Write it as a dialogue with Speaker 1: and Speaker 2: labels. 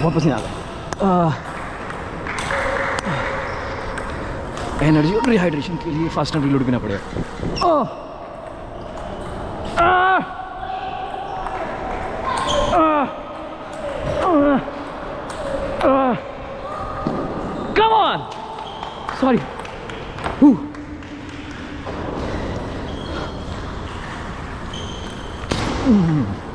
Speaker 1: बहुत पसीना आ गया एनर्जी और रिहाइड्रेशन के लिए फास्ट एंड रिलोड करना पड़ेगा ओह Come on! Sorry. 嗯。